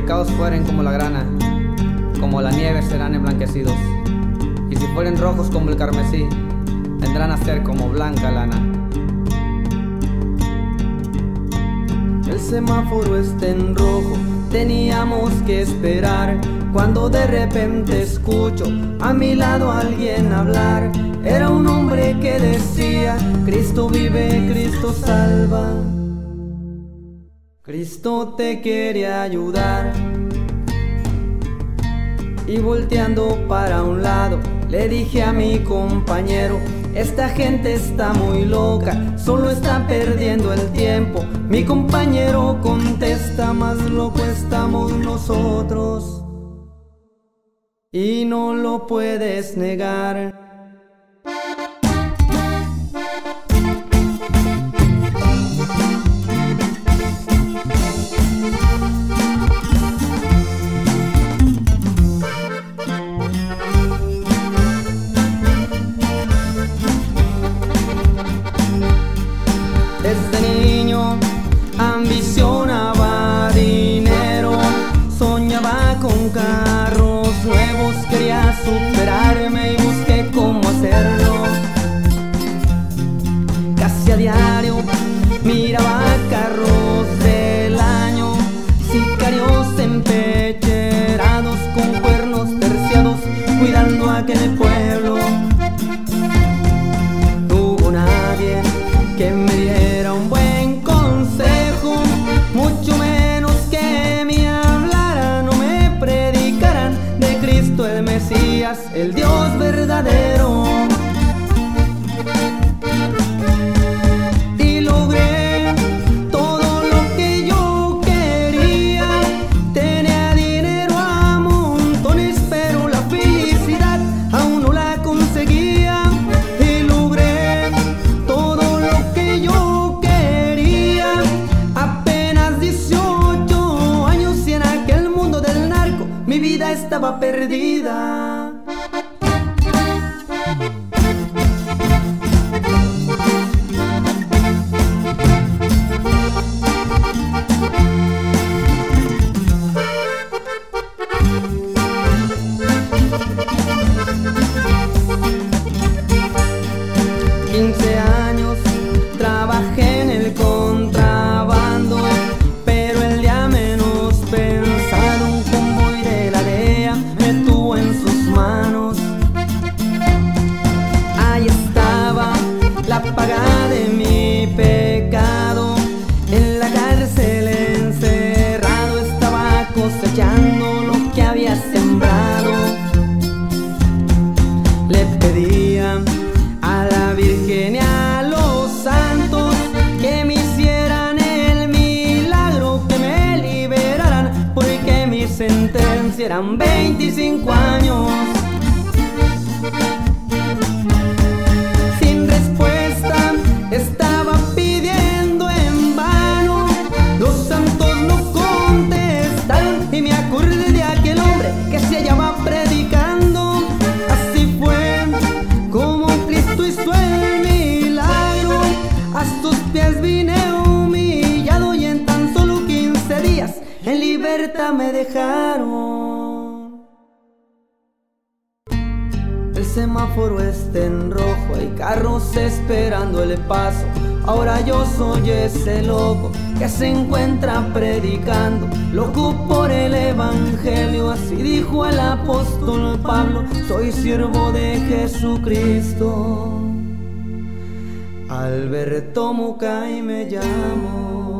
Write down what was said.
pecados fueren como la grana, como la nieve serán emblanquecidos. Y si fueren rojos como el carmesí, vendrán a ser como blanca lana. El semáforo está en rojo, teníamos que esperar. Cuando de repente escucho a mi lado alguien hablar, era un hombre que decía, Cristo vive, Cristo salva. Cristo te quiere ayudar. Y volteando para un lado, le dije a mi compañero, esta gente está muy loca, solo está perdiendo el tiempo. Mi compañero contesta, más loco estamos nosotros. Y no lo puedes negar. Desde niño ambicionaba dinero, soñaba con carros nuevos, quería superarme y busqué cómo hacerlo. Casi a diario miraba carros del año, sicarios empecherados con cuernos terciados, cuidando aquel pueblo. No vida estaba perdida. Eran 25 años. Sin respuesta estaba pidiendo en vano, los santos no contestaron y me acordé de aquel hombre que se llama predicando. Así fue como Cristo hizo el milagro. A sus pies vine humillado y en tan solo 15 días en libertad me dejaron. Semáforo está en rojo, hay carros esperando el paso. Ahora yo soy ese loco que se encuentra predicando, loco por el evangelio. Así dijo el apóstol Pablo: Soy siervo de Jesucristo. Alberto Mucay me llamo.